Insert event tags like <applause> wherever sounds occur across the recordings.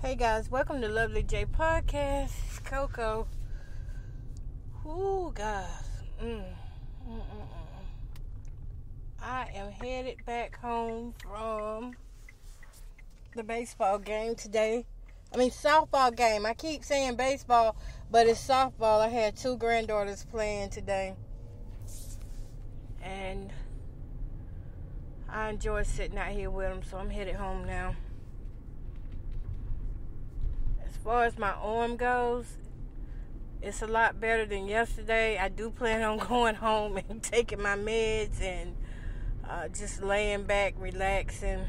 Hey guys, welcome to Lovely J Podcast. It's Coco. Ooh, guys. Mm. I am headed back home from the baseball game today. I mean, softball game. I keep saying baseball, but it's softball. I had two granddaughters playing today. And I enjoy sitting out here with them, so I'm headed home now. Far as my arm goes, it's a lot better than yesterday. I do plan on <laughs> going home and taking my meds and uh, just laying back, relaxing.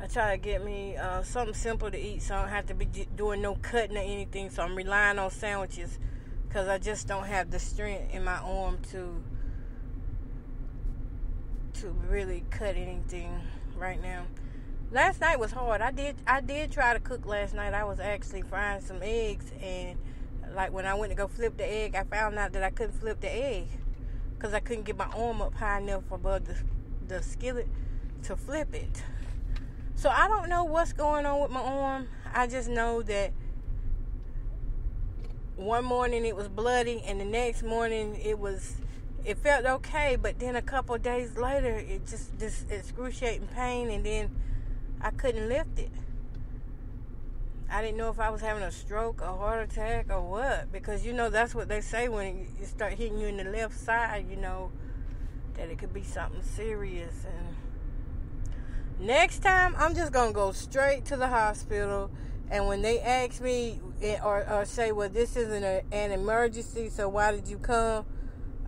I try to get me uh, something simple to eat so I don't have to be doing no cutting or anything. So I'm relying on sandwiches because I just don't have the strength in my arm to to really cut anything right now. Last night was hard. I did I did try to cook last night. I was actually frying some eggs and like when I went to go flip the egg, I found out that I couldn't flip the egg because I couldn't get my arm up high enough above the the skillet to flip it. So I don't know what's going on with my arm. I just know that one morning it was bloody and the next morning it was it felt okay, but then a couple days later, it just this excruciating pain, and then I couldn't lift it. I didn't know if I was having a stroke, a heart attack, or what, because you know that's what they say when you start hitting you in the left side. You know that it could be something serious. And next time, I'm just gonna go straight to the hospital. And when they ask me eh, or, or say, "Well, this isn't a, an emergency, so why did you come?"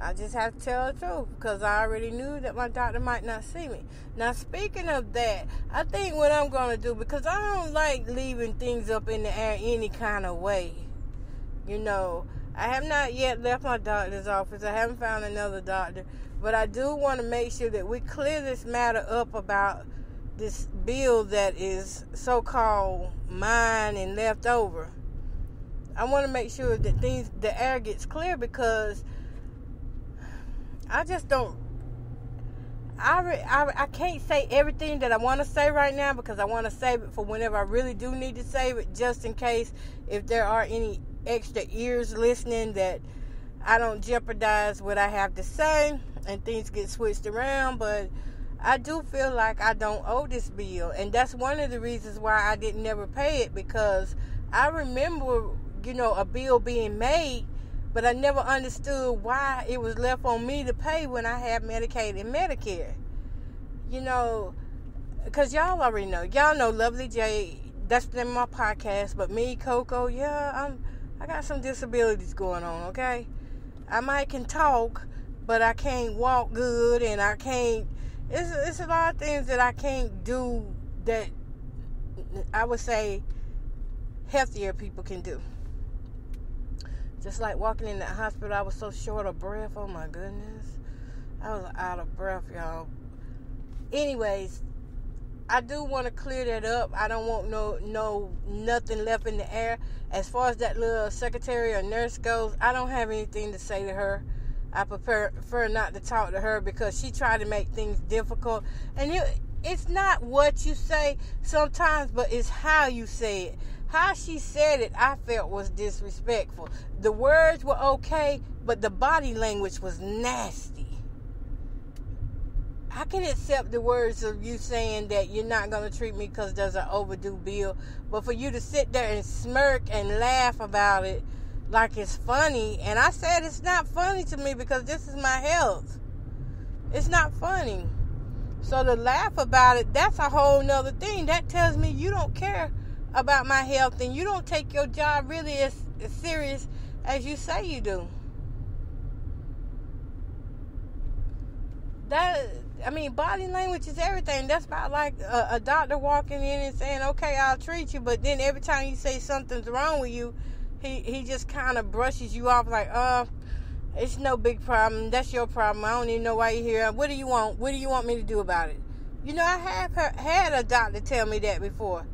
I just have to tell the truth because I already knew that my doctor might not see me. Now, speaking of that, I think what I'm going to do because I don't like leaving things up in the air any kind of way. You know, I have not yet left my doctor's office. I haven't found another doctor, but I do want to make sure that we clear this matter up about this bill that is so-called mine and left over. I want to make sure that things the air gets clear because I just don't. I, I, I can't say everything that I want to say right now because I want to save it for whenever I really do need to save it, just in case if there are any extra ears listening that I don't jeopardize what I have to say and things get switched around. But I do feel like I don't owe this bill, and that's one of the reasons why I didn't never pay it because I remember, you know, a bill being made but I never understood why it was left on me to pay when I had Medicaid and Medicare. You know, because y'all already know. Y'all know Lovely J. That's the name of my podcast. But me, Coco, yeah, I'm. I got some disabilities going on. Okay, I might can talk, but I can't walk good, and I can't. It's it's a lot of things that I can't do that I would say healthier people can do. Just like walking in the hospital, I was so short of breath. Oh my goodness. I was out of breath, y'all. Anyways, I do want to clear that up. I don't want no no nothing left in the air. As far as that little secretary or nurse goes, I don't have anything to say to her. I prefer, prefer not to talk to her because she tried to make things difficult. And you, it's not what you say sometimes, but it's how you say it. How she said it, I felt was disrespectful. The words were okay, but the body language was nasty. I can accept the words of you saying that you're not going to treat me because there's an overdue bill, but for you to sit there and smirk and laugh about it like it's funny, and I said it's not funny to me because this is my health. It's not funny. So to laugh about it, that's a whole nother thing. That tells me you don't care about my health and you don't take your job really as, as serious as you say you do. That I mean, body language is everything. That's about like a, a, doctor walking in and saying, "Okay, I'll treat you," but then every time you say something's wrong with you, he he just kind of brushes you off like, "Uh, it's no big problem. That's your problem. I don't even know why you're here. What do you want? What do you want me to do about it?" You know, I have had a doctor tell me that before.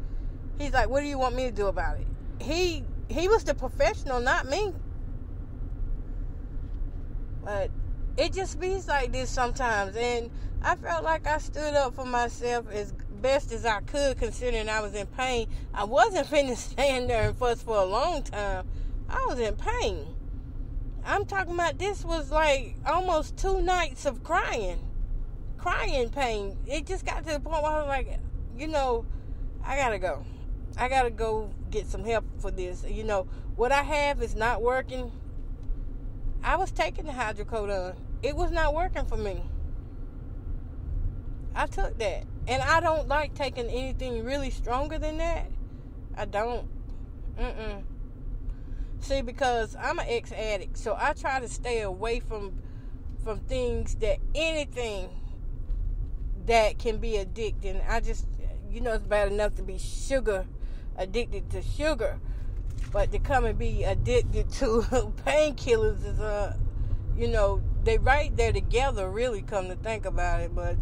He's like, "What do you want me to do about it?" He he was the professional, not me. But it just be like this sometimes, and I felt like I stood up for myself as best as I could considering I was in pain. I wasn't <laughs> finna stand there and fuss for a long time. I was in pain. I'm talking about this was like almost two nights of crying. Crying pain. It just got to the point where I was like, you know, I gotta go. I gotta go get some help for this. You know, what I have is not working. I was taking the hydrocodone. It was not working for me. I took that. And I don't like taking anything really stronger than that. I don't. Mm-mm. See, because I'm an ex addict, so I try to stay away from from things that anything that can be addicting. I just, you know, it's bad enough to be sugar addicted to sugar, but to come and be addicted to <laughs> painkillers is uh, you know, they right there together. Really, come to think about it, but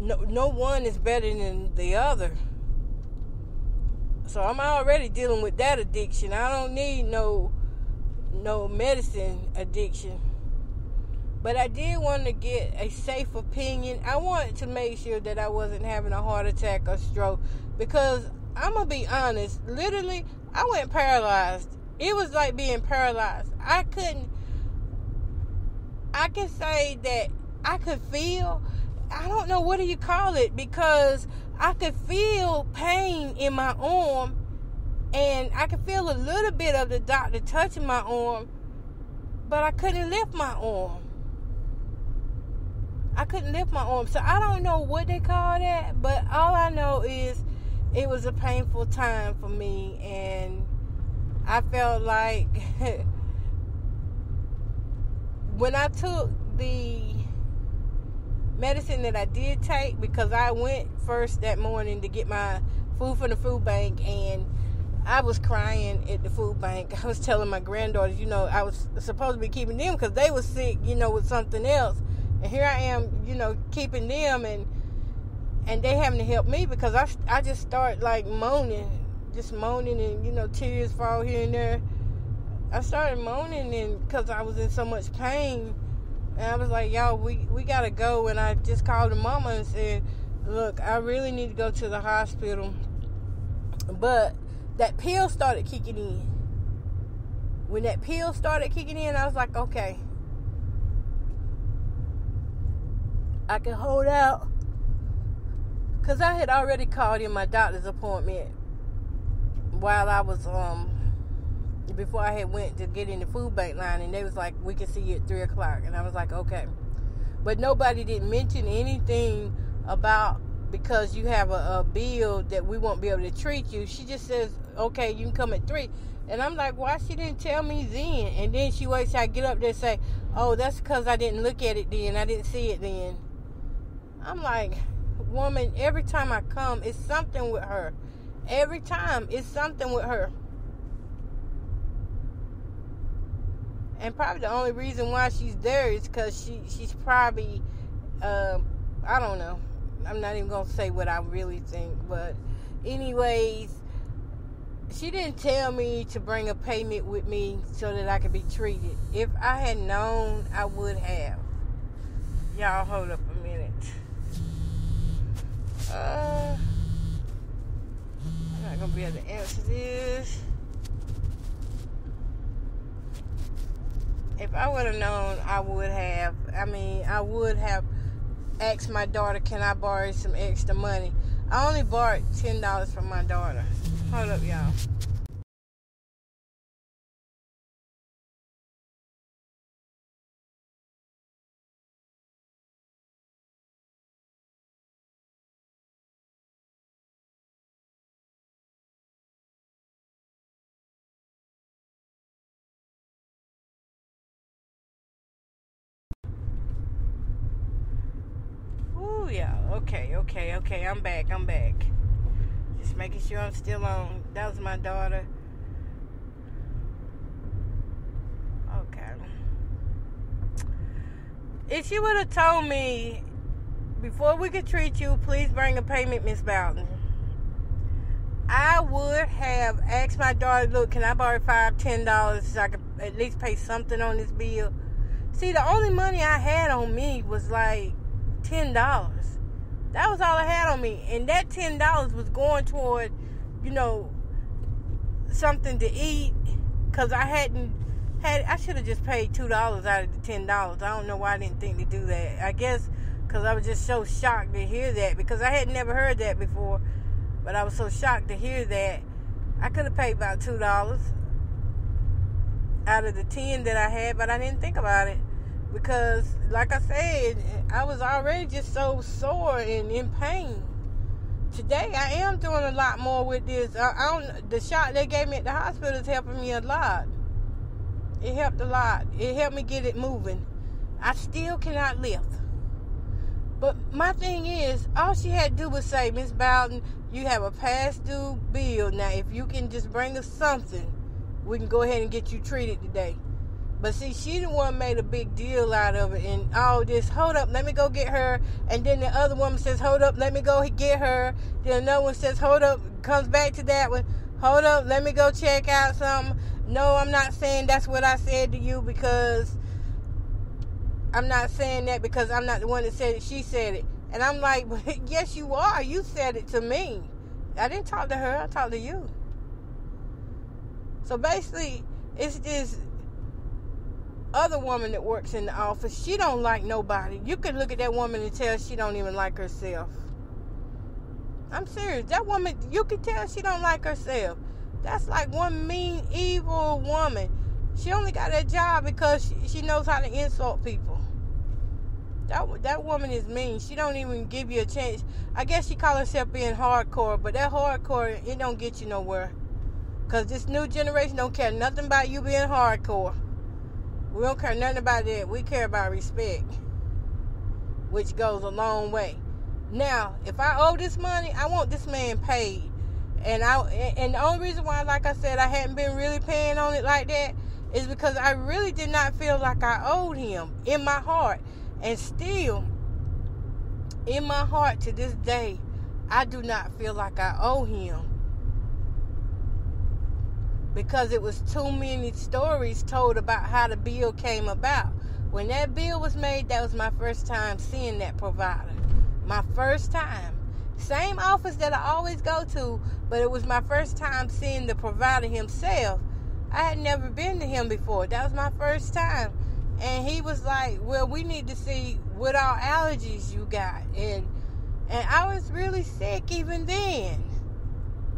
no, no one is better than the other. So I'm already dealing with that addiction. I don't need no no medicine addiction. But I did want to get a safe opinion. I wanted to make sure that I wasn't having a heart attack or stroke because I'm to be honest, literally I went paralyzed. It was like being paralyzed. I couldn't I can say that I could feel I don't know what do you call it because I could feel pain in my arm and I could feel a little bit of the doctor touching my arm, but I couldn't lift my arm. I couldn't lift my arm. So I don't know what they call that, but all I know is it was a painful time for me and I felt like <laughs> when I took the medicine that I did take because I went first that morning to get my food from the food bank and I was crying at the food bank. <laughs> I was telling my granddaughters, you know, I was supposed to be keeping them because they were sick, you know, with something else. And here I am, you know, keeping them and and they having to help me because I, I just start like moaning, just moaning and, you know, tears fall here and there. I started moaning and because I was in so much pain and I was like, y'all, we, we got to go. And I just called the mama and said, look, I really need to go to the hospital. But that pill started kicking in. When that pill started kicking in, I was like, okay, I can hold out. Because I had already called in my doctor's appointment while I was um before I had went to get in the food bank line, and they was like, "We can see you at three o'clock," and I was like, "Okay," but nobody didn't mention anything about because you have a, a bill that we won't be able to treat you. She just says, "Okay, you can come at 3. And I'm like, why she didn't tell me then? And then she waits till I get up there and say, oh, that's because I didn't look at it then. I didn't see it then. I'm like, woman, every time I come, it's something with her. Every time, it's something with her. and probably the only reason why she's there is because she she's probably um, I don't know. I'm not even gonna say what I really think, but anyways, she didn't tell me to bring a payment with me so that I could be treated. If I had known, I would have. Y'all hold up. Uh, I'm not gonna be able to answer this. if I would have known, I would have. I mean, I would have asked my daughter, "Can I borrow some extra money?" I only borrowed ten dollars from my daughter. Hold up, y'all. Okay, okay, okay. I'm back. I'm back. Just making sure I'm still on. That was my daughter. Okay. If she would have told me before we could treat you, please bring a payment, Miss Bowden. I would have asked my daughter, look, can I borrow five, ten dollars so I could at least pay something on this bill? See, the only money I had on me was like ten dollars. That was all I had on me. And that $10 was going toward, you know, something to eat. Because I hadn't had, I should have just paid $2 out of the $10. I don't know why I didn't think to do that. I guess because I was just so shocked to hear that. Because I had never heard that before. But I was so shocked to hear that. I could have paid about $2 out of the 10 that I had, but I didn't think about it because, like I said, I was already just so sore and in pain. Today, I am doing a lot more with this. I, I don't. The shot they gave me at the hospital is helping me a lot. It helped a lot. It helped me get it moving. I still cannot lift. But my thing is, all she had to do was say, Miss Bowden, you have a past due bill. Now, if you can just bring us something, we can go ahead and get you treated today. But see, she the one made a big deal out of it and all this. Hold up, let me go get her. And then the other woman says, Hold up, let me go get her. Then another one says, Hold up, comes back to that one. Hold up, let me go check out something. No, I'm not saying that's what I said to you because I'm not saying that because I'm not the one that said it. She said it. And I'm like, <laughs> Yes, you are. You said it to me. I didn't talk to her, I talked to you. So basically, it's this other woman that works in the office. She don't like nobody. You could look at that woman and tell she don't even like herself. I'm serious. That woman, you can tell she don't like herself. That's like one mean, evil woman. She only got that job because she, she knows how to insult people. That that woman is mean. She don't even give you a chance. I guess she call herself being hardcore, but that hardcore it don't get you nowhere. Cause this new generation don't care nothing about you being hardcore. We don't care nothing about that. We care about respect, which goes a long way. Now, if I owe this money, I want this man paid. And I and the only reason why, like I said, I hadn't been really paying on it like that is because I really did not feel like I owed him in my heart. And still, in my heart to this day, I do not feel like I owe him because it was too many stories told about how the bill came about. When that bill was made, that was my first time seeing that provider. My first time. Same office that I always go to, but it was my first time seeing the provider himself. I had never been to him before. That was my first time. And he was like, Well, we need to see what all allergies you got. And and I was really sick even then.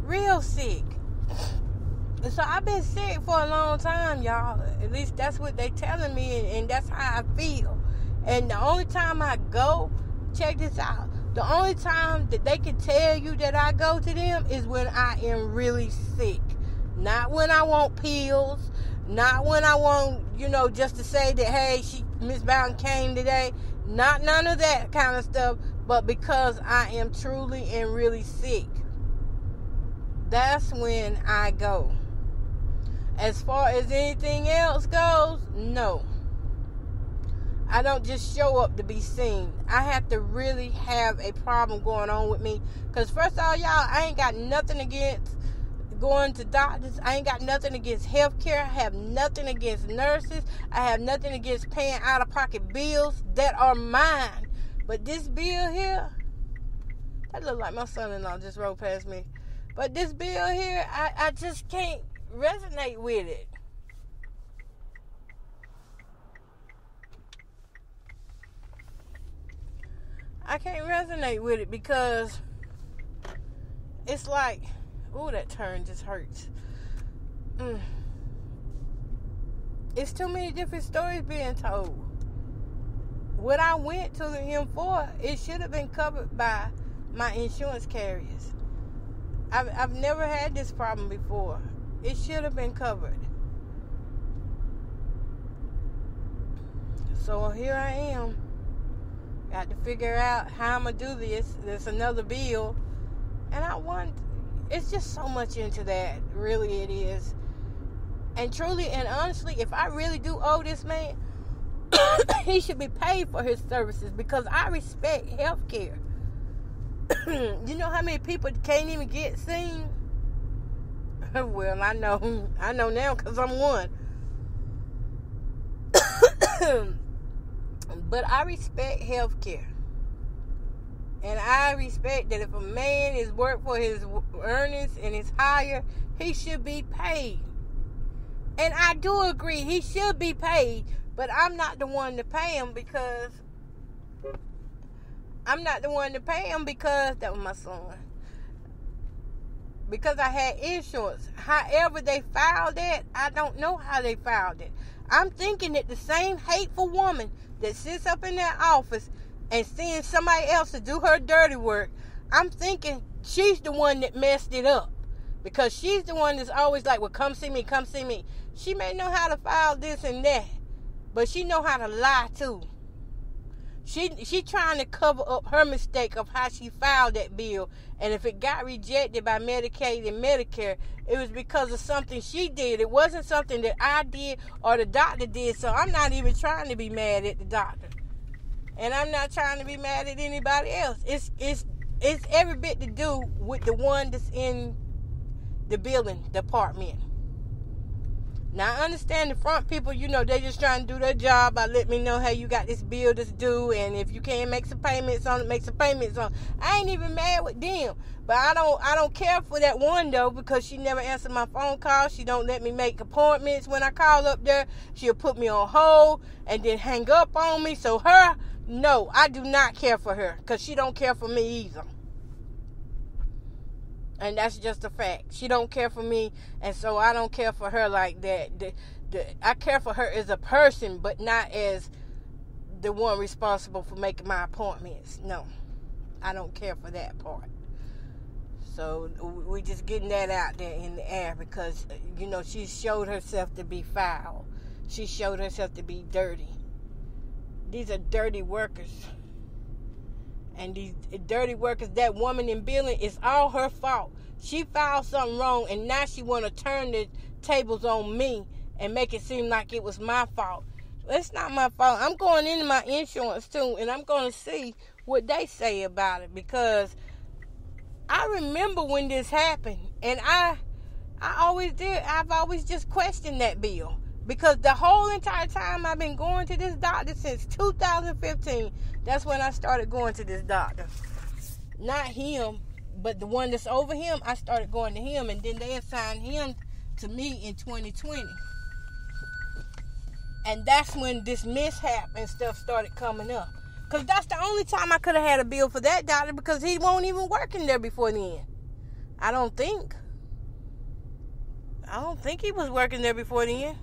Real sick. So I've been sick for a long time, y'all. At least that's what they telling me, and, and that's how I feel. And the only time I go, check this out. The only time that they can tell you that I go to them is when I am really sick. Not when I want pills. Not when I want, you know, just to say that, hey, she Miss Bowden came today. Not none of that kind of stuff. But because I am truly and really sick. That's when I go. As far as anything else goes, no. I don't just show up to be seen. I have to really have a problem going on with me. Because, first of all, y'all, I ain't got nothing against going to doctors. I ain't got nothing against health care. I have nothing against nurses. I have nothing against paying out of pocket bills that are mine. But this bill here, that look like my son in law just rode past me. But this bill here, I, I just can't resonate with it. I can't resonate with it because it's like, oh, that turn just hurts. Mm. It's too many different stories being told. What I went to him for, it should have been covered by my insurance carriers. I've, I've never had this problem before. It should have been covered. So here I am. Got to figure out how I'm going to do this. There's another bill. And I want, it's just so much into that. Really, it is. And truly and honestly, if I really do owe this man, <coughs> he should be paid for his services because I respect health care. <coughs> you know how many people can't even get seen? <laughs> well, I know, I know now because I'm one. <coughs> but I respect healthcare. And I respect that if a man is work for his earnings and is higher, he should be paid. And I do agree, he should be paid, but I'm not the one to pay him because I'm not the one to pay him because that was my son. Because I had insurance. However, they filed it, I don't know how they filed it. I'm thinking that the same hateful woman that sits up in that office and seeing somebody else to do her dirty work, I'm thinking she's the one that messed it up. Because she's the one that's always like, well, come see me, come see me. She may know how to file this and that, but she know how to lie too. She she trying to cover up her mistake of how she filed that bill, and if it got rejected by Medicaid and Medicare, it was because of something she did. It wasn't something that I did or the doctor did. So I'm not even trying to be mad at the doctor and I'm not trying to be mad at anybody else. It's it's it's every bit to do with the one that's in the building department. Now I understand the front people, you know, they just trying to do their job by letting me know, hey, you got this bill that's due, and if you can't make some payments on it, make some payments on. It. I ain't even mad with them, but I don't, I don't care for that one though because she never answered my phone call. She don't let me make appointments when I call up there. She'll put me on hold and then hang up on me. So her no, I do not care for her because she don't care for me either. And that's just a fact. She don't care for me, and so I don't care for her like that. The, the, I care for her as a person, but not as the one responsible for making my appointments. No, I don't care for that part. So we just getting that out there in the air because uh, you know she showed herself to be foul. She showed herself to be dirty. These are dirty workers. And these dirty workers, that woman in billing, it's all her fault. She filed something wrong, and now she want to turn the tables on me and make it seem like it was my fault. It's not my fault. I'm going into my insurance too, and I'm going to see what they say about it because I remember when this happened, and I, I always did. I've always just questioned that bill. Because the whole entire time I've been going to this doctor since 2015, that's when I started going to this doctor. Not him, but the one that's over him, I started going to him, and then they assigned him to me in 2020. And that's when this mishap and stuff started coming up. Because that's the only time I could have had a bill for that doctor because he won't even working there before then. I don't think. I don't think he was working there before then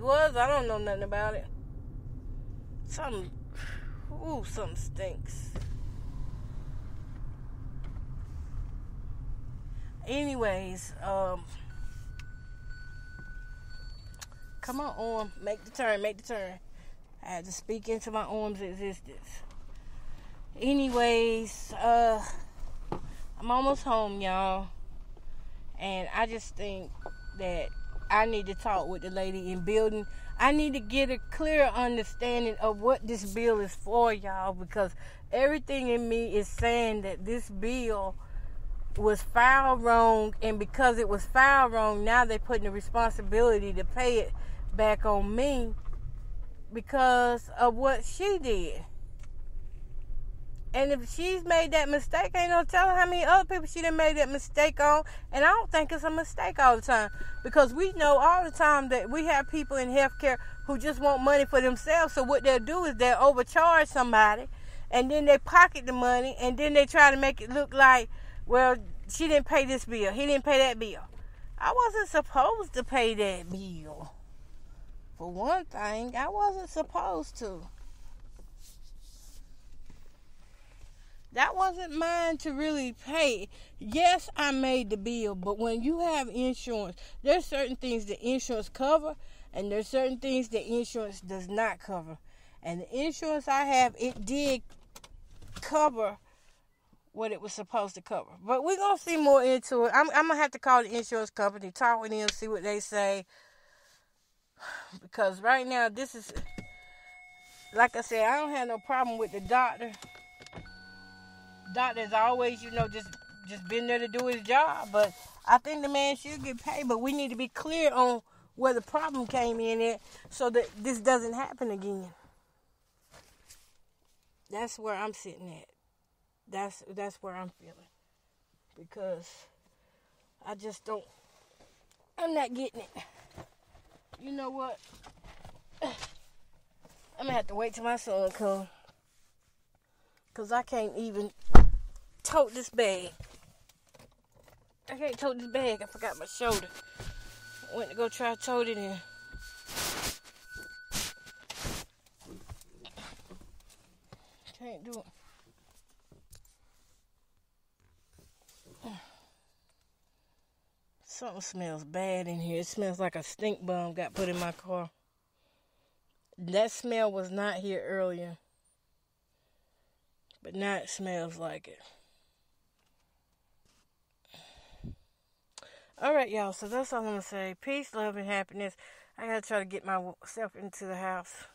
was. I don't know nothing about it. Something, ooh, something stinks. Anyways, um, come on, arm, make the turn, make the turn. I had to speak into my arm's existence. Anyways, uh, I'm almost home, y'all, and I just think that I need to talk with the lady in building. I need to get a clear understanding of what this bill is for, y'all, because everything in me is saying that this bill was filed wrong, and because it was filed wrong, now they're putting the responsibility to pay it back on me because of what she did. And if she's made that mistake, ain't no telling how many other people she done made that mistake on. And I don't think it's a mistake all the time. Because we know all the time that we have people in healthcare who just want money for themselves. So what they'll do is they'll overcharge somebody and then they pocket the money and then they try to make it look like, well, she didn't pay this bill. He didn't pay that bill. I wasn't supposed to pay that bill. For one thing, I wasn't supposed to. That wasn't mine to really pay. Yes, I made the bill, but when you have insurance, there's certain things the insurance cover and there's certain things the insurance does not cover. And the insurance I have, it did cover what it was supposed to cover. But we're gonna see more into it. I'm, I'm gonna have to call the insurance company, talk with them, see what they say. <sighs> Because right now, this is like I said, I don't have no problem with the doctor doctor's always, you know, just just been there to do his job. But I think the man should get paid. But we need to be clear on where the problem came in at so that this doesn't happen again. That's where I'm sitting at. That's that's where I'm feeling. Because I just don't I'm not getting it. You know what? <clears throat> I'm gonna have to wait till my son come. Cause I can't even tote this bag. I can't tote this bag. I forgot my shoulder. I went to go try to tote it in. Can't do it. Something smells bad in here. It smells like a stink bomb got put in my car. That smell was not here earlier. But now it smells like it. All right, y'all. So that's all I'm going to say. Peace, love, and happiness. I got to try to get myself into the house.